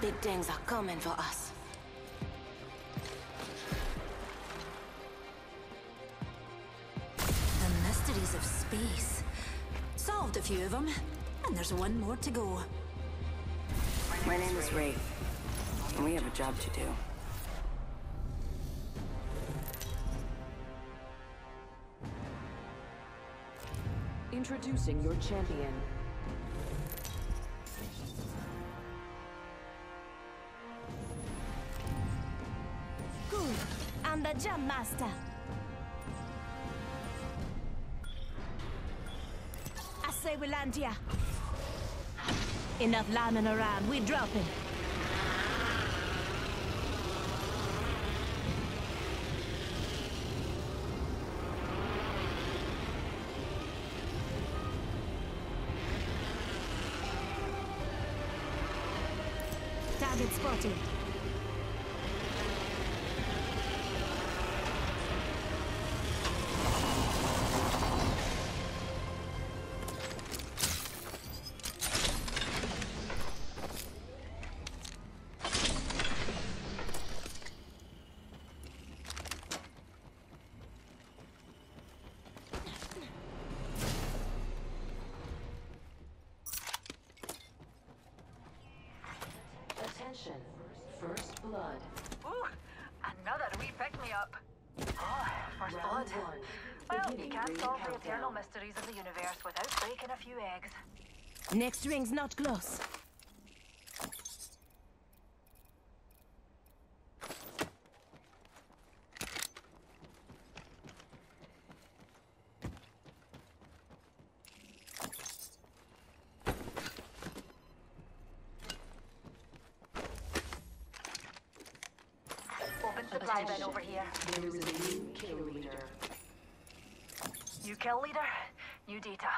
Big things are coming for us. The mysteries of space. Solved a few of them, and there's one more to go. My name is Wraith, and we have a job to do. Introducing your champion. I'm the Jump Master. I say we land here. Enough lambing around. We dropping. Attention. First blood. Ooh, another wee pick-me-up. Oh, first Round blood. one. Well, you can't ring solve the eternal mysteries of the universe without breaking a few eggs. Next ring's not close. Open supply bin over here. There is a new kill leader. New kill leader, new data.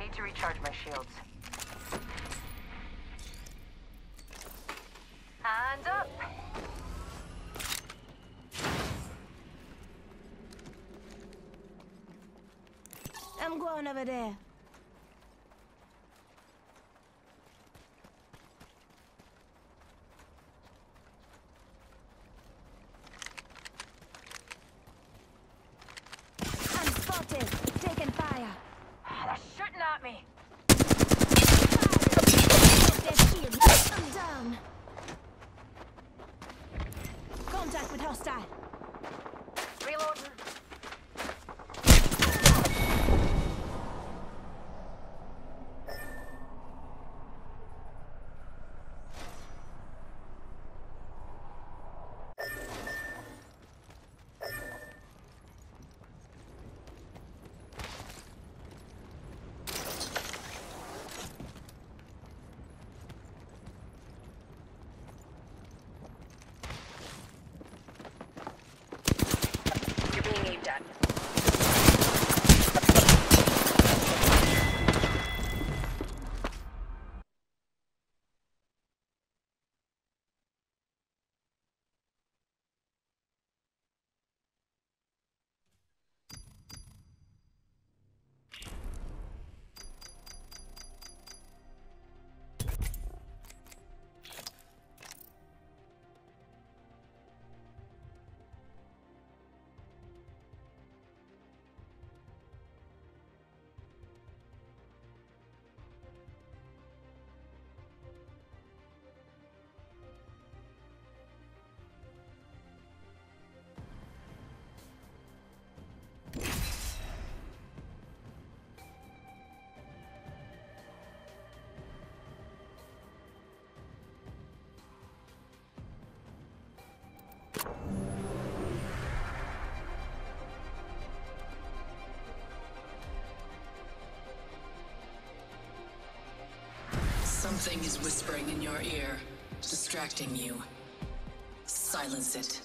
Need to recharge my shields. Hands up! I'm going over there. Something is whispering in your ear, distracting you. Silence it.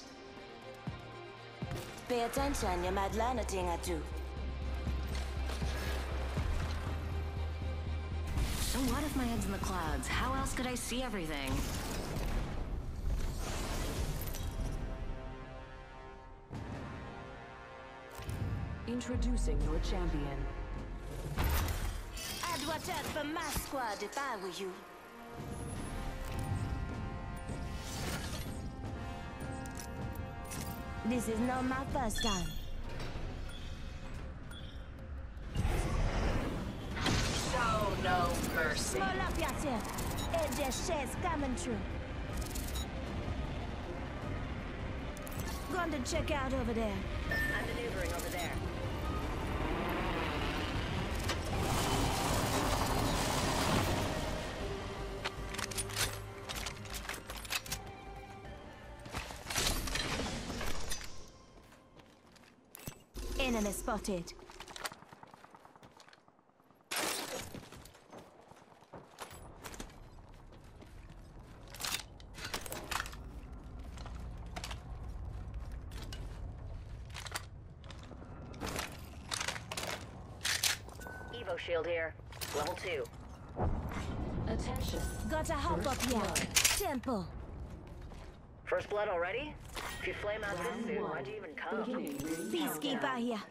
Pay attention, you might learn a thing or. So what if my head's in the clouds? How else could I see everything? Introducing your champion. Out for my squad if I were you. This is not my first time. Show no mercy. Roll up yourself. It just shit's coming true. Going to check out over there. I'm maneuvering over there. Spotted. Evo shield here. Level 2. Attention. Gotta hop up here. blood. Temple. First blood already? If you flame out this soon, why'd you even come? Beginning Peacekeeper here.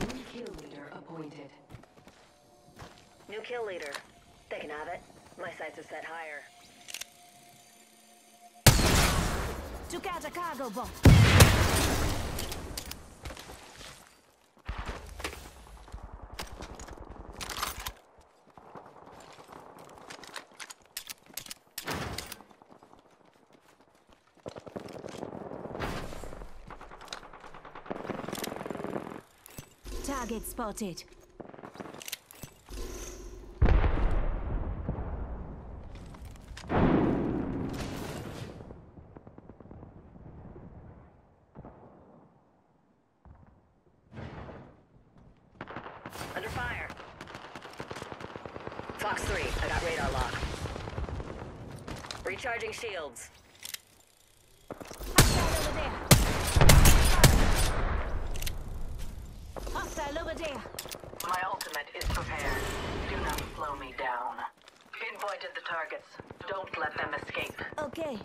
New kill leader appointed. New kill leader. They can have it. My sights are set higher. Took out a. Target spotted. Under fire. Fox 3, I got radar lock. Recharging shields. Hostile over there. Hostile over there. My ultimate is prepared. Do not slow me down. Pinpointed the targets. Don't let them escape. Okay.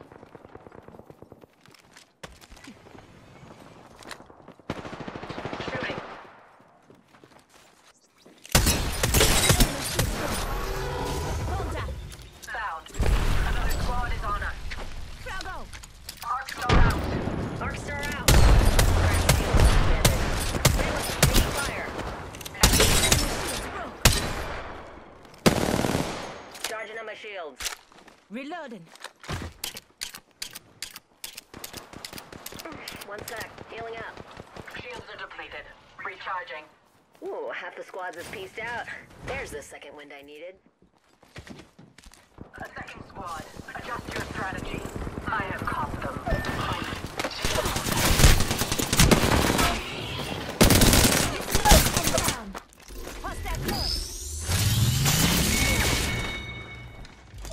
Shooting. Contact. Found. Another squad is on us. Froggo. Arc star out. Arc star out. Crash shields suspended. Sailor, taking fire. Charging on my shields. Reloading. One sec. Healing up. Shields are depleted. Recharging. Ooh, half the squads pieced out. There's the second wind I needed. A second squad. Adjust your strategy. I have caught them.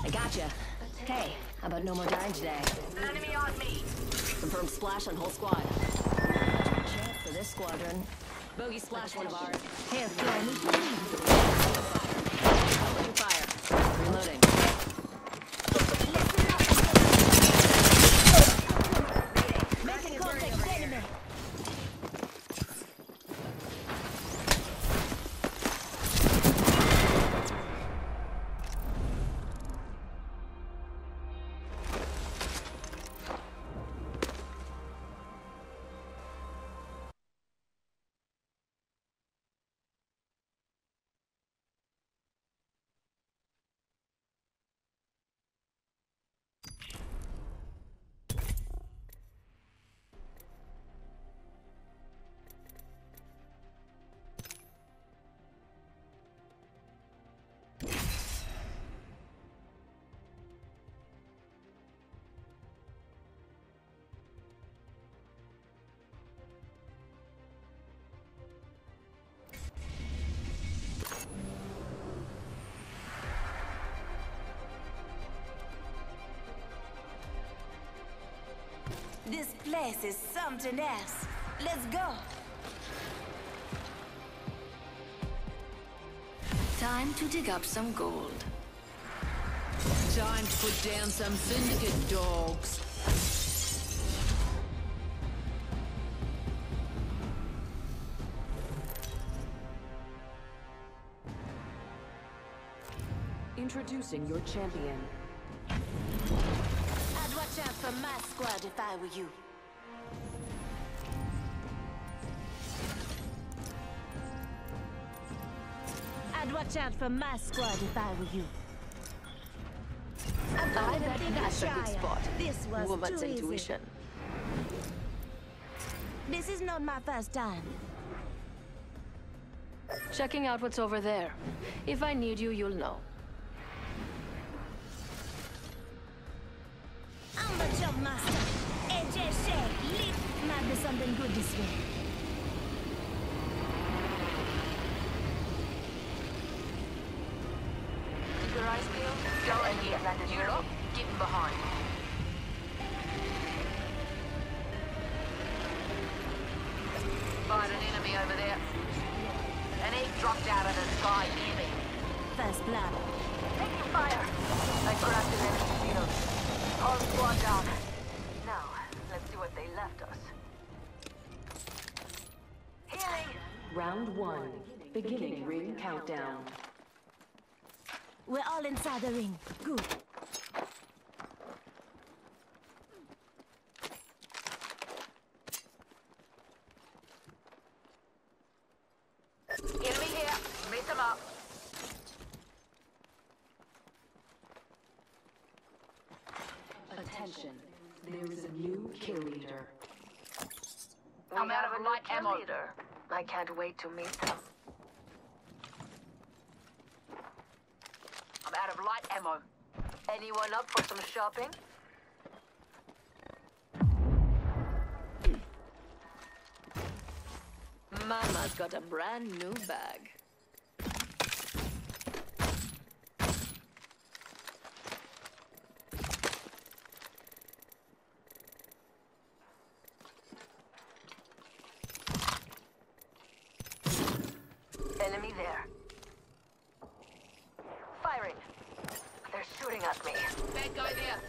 I gotcha. Hey, how about no more dying today? Enemy on me. Confirmed splash on whole squad. Check for this squadron. Bogey splash one of ours. Here, Flanny. Opening fire. Reloading. Place is something else. Let's go. Time to dig up some gold. Time to put down some syndicate dogs. Introducing your champion. Were you. I'd watch out for my squad if I were you. I I didn't bet think that's a good spot. This was Woman's too easy. intuition. This is not my first time. Checking out what's over there. If I need you, you'll know. I'm the jump master. Something good this way. Countdown. We're all inside the ring. Good. Enemy here. Meet them up. Attention. There is a new kill leader. I'm out of light ammo. I can't wait to meet them. I'm out of light ammo. Anyone up for some shopping? Mama's got a brand new bag. Enemy there. Firing. They're shooting at me. Bad guy there.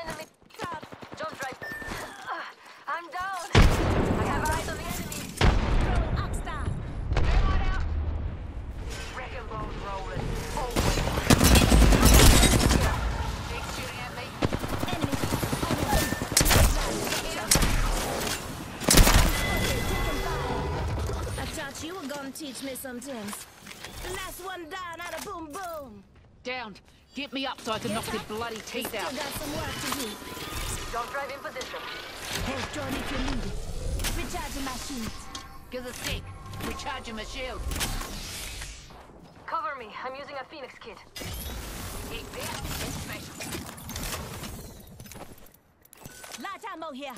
Enemy. Stop. Don't drive. I'm down. I have eyes on the enemy. Arc star. Everyone out. Wrecking balls rolling. Oh, Big shooting at me. Enemy. I thought you were gonna teach me some things. Last one down, out of boom boom. Down. Get me up so I can knock their bloody teeth Still out. got some work to do. Don't drive in position. Hold Jordan if you need it. Recharging my shields. Give a stick. Recharging my shield. Cover me. I'm using a Phoenix kit. Get there. Special. Light ammo here.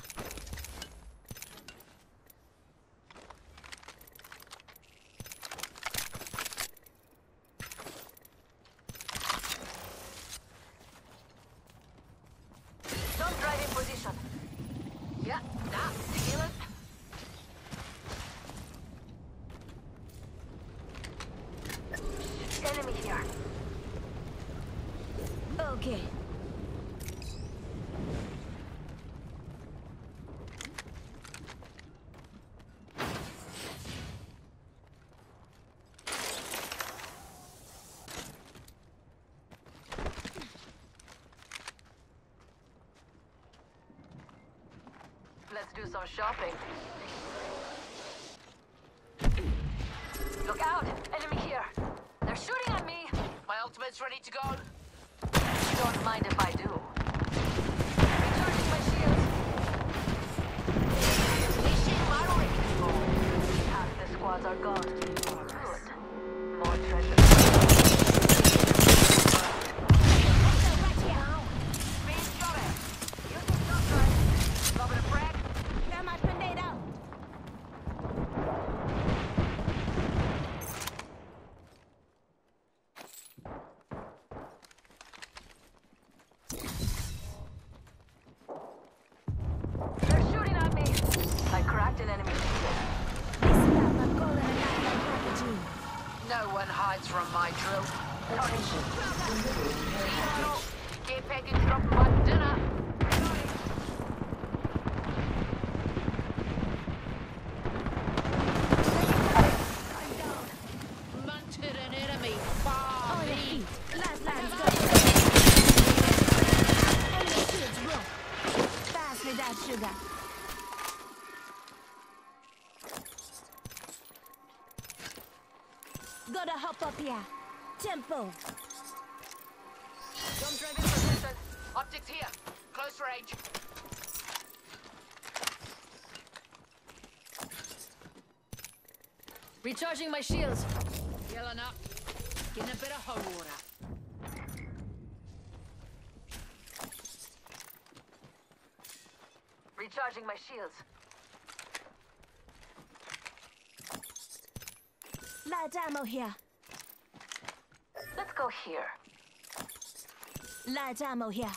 Don't drive in position. Yeah, nah, healing. Enemy here. Okay. Let's do some shopping. Look out! Enemy here! They're shooting at me! My ultimate's ready to go. Don't mind if I do. Recharging my shield. Initiate firing. Half the squads are gone. Good. More treasure. Speed got it. Using shotgun. Lobbing a frag. Thermite grenade out. Cracked an enemy shield. Listen up, I'm calling a lifeline package No one hides from my drill. Attention. Delivering care package. Care package dropping my dinner. Munted an enemy. Far On your me. feet. Lifeline's go. Enemy shields rough. Pass me that sugar. Gotta hop up here. Tempo. Jump drive in position. Optics here. Close range. Recharging my shields. Yelling up. Getting a bit of hot water. Recharging my shields. Light ammo here. Let's go here. Light ammo here.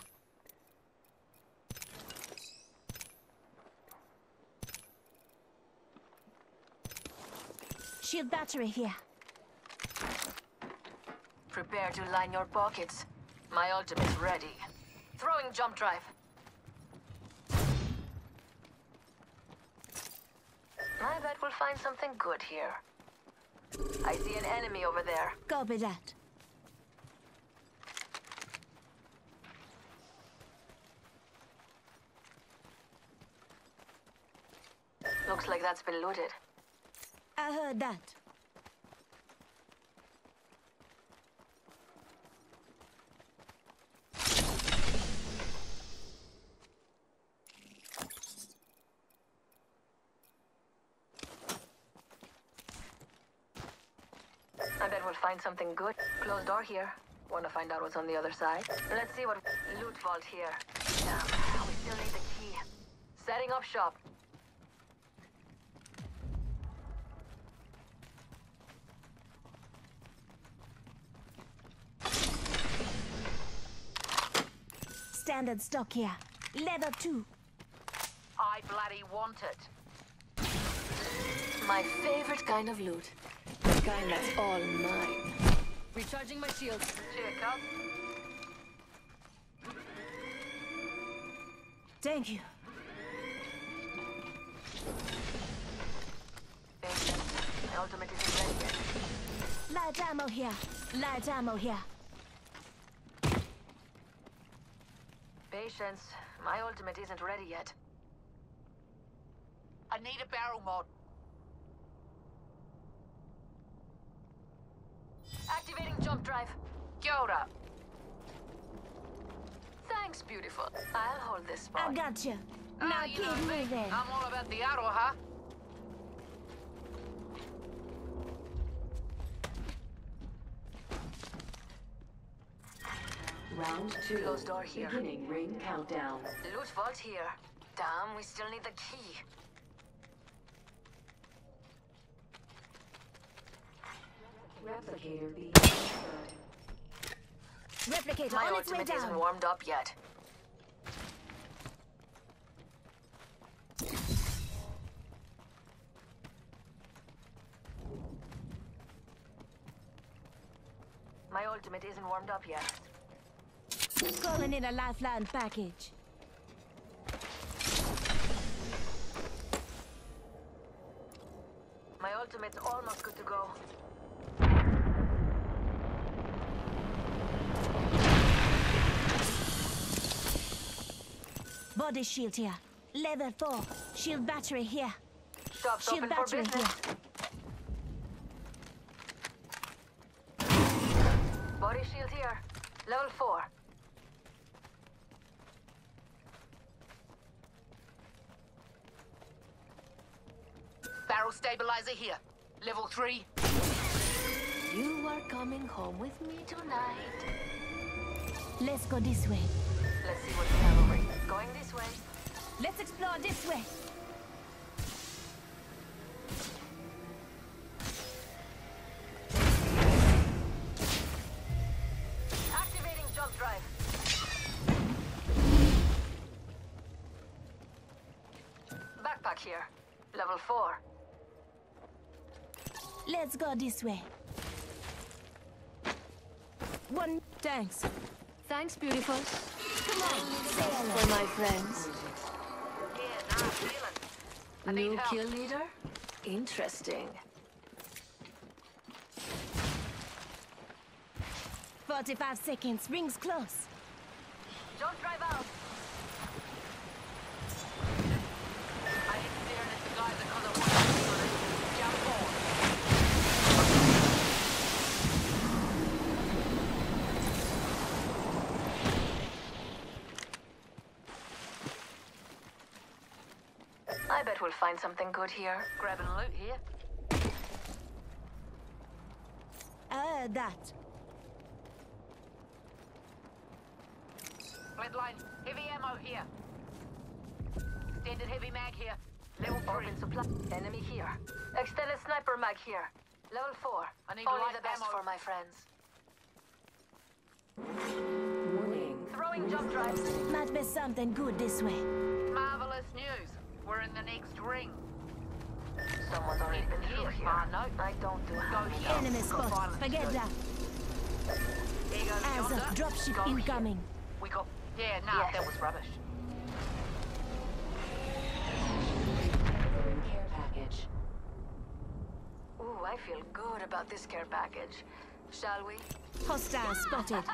Shield battery here. Prepare to line your pockets. My ultimate's ready. Throwing jump drive. I bet we'll find something good here. I see an enemy over there. Copy that. Looks like that's been looted. I heard that. Find something good. Closed door here. Want to find out what's on the other side? Let's see what loot vault here. Damn, we still need the key. Setting up shop. Standard stock here. Leather too. I bloody want it. My favorite kind of loot. The kind that's all mine. Recharging my shields. Check up. Thank you. Patient. My ultimate isn't ready. Light ammo here. Light ammo here. Patience. My ultimate isn't ready yet. I need a barrel mod. Activating jump drive. Yoda. Thanks, beautiful. I'll hold this spot. I got you. Ah, Now you know keep moving. I'm all about the arrow, huh? Round two. Closed door here. Beginning ring countdown. Loot vault here. Damn, we still need the key. Replicator being. Replicator My on its way ultimate isn't warmed up yet. My ultimate isn't warmed up yet. Calling in a lifeline package. My ultimate's almost good to go. Body shield here. Level 4. Shield battery here. Shop's Shield open for battery here. Body shield here. Level 4. Barrel stabilizer here. Level 3. You are coming home with me tonight. Let's go this way. Let's see what we have over here. Going this way. Let's explore this way. Activating jump drive. Backpack here. Level 4. Let's go this way. One. Thanks. Thanks, beautiful. Come on, say hello. For my friends. Yeah, now feeling. I New help. kill leader? Interesting. 45 seconds. Rings close. Don't drive out. I hit staring at the guy because I wanted to see it. Jump on. I bet we'll find something good here. Grabbing loot here. Uh, that. Flatline. Heavy ammo here. Extended heavy mag here. Level 3. Open supply. Enemy here. Extended sniper mag here. Level 4. I need Only the best ammo. for my friends. Warning. Throwing jump drives. Might be something good this way. Marvelous news. We're in the next ring. Someone's already been through here. Ah, no. I don't do Go here. Enemy spot. Forget that. As a dropship incoming. We got... Yeah, nah, Yes. that was rubbish. Care package. Ooh, I feel good about this care package. Shall we? Hostile spotted.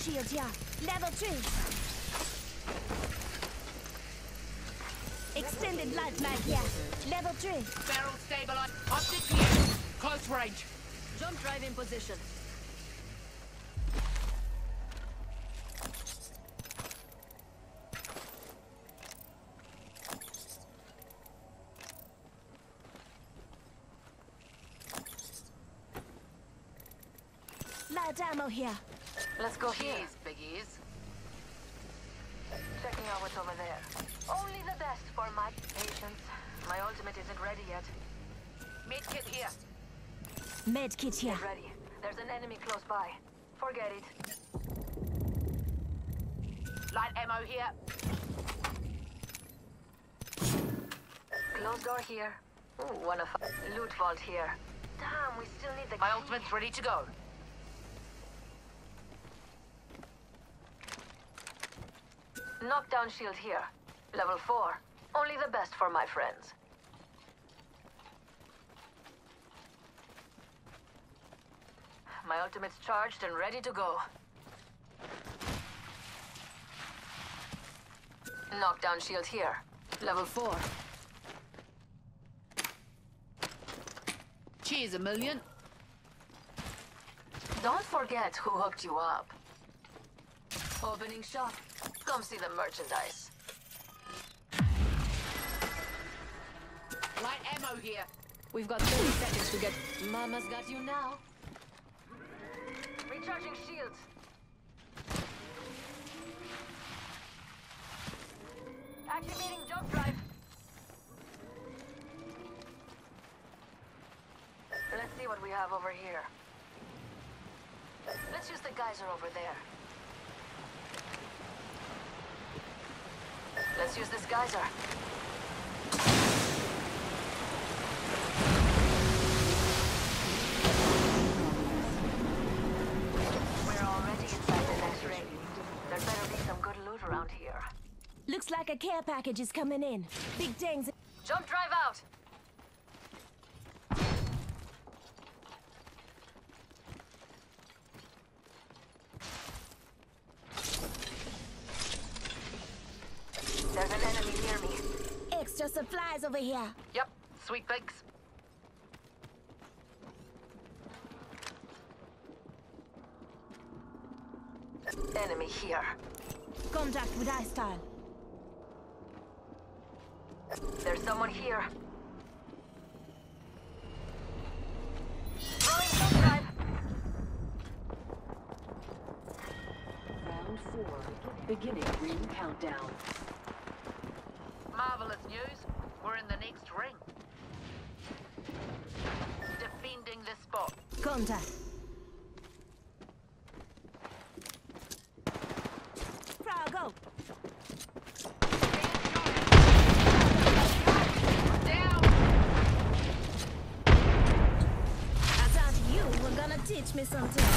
Evo shield, yeah. Level 3. Extended light mag, yeah. Level 3. Barrel stabilizer. Optic here. Close range. Jump drive in position. Light ammo here. Let's go here. biggies. Checking out what's over there. Only the best for my patients. My ultimate isn't ready yet. Medkit here. Med kit here. Get ready. There's an enemy close by. Forget it. Light ammo here. Closed door here. Ooh, one of loot vault here. Damn, we still need the My key. ultimate's ready to go. Knockdown shield here. Level 4. Only the best for my friends. My ultimate's charged and ready to go. Knockdown shield here. Level 4. Cheers, a million. Don't forget who hooked you up. Opening shop. Come see the merchandise. Light ammo here. We've got 30 seconds to get. Mama's got you now. Recharging shields. Activating jump drive. Let's see what we have over here. Let's use the geyser over there. Let's use this geyser. We're already inside the next ring. There better be some good loot around here. Looks like a care package is coming in. Big things. Yeah. Yep. Sweet, thanks. Enemy here. Contact with I-Style. There's someone here. Round four. Beginning ring countdown. Marvelous news in the next ring. Defending the spot. Contact. Frago. Teach me something.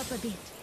up a bit.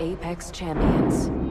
Apex Champions.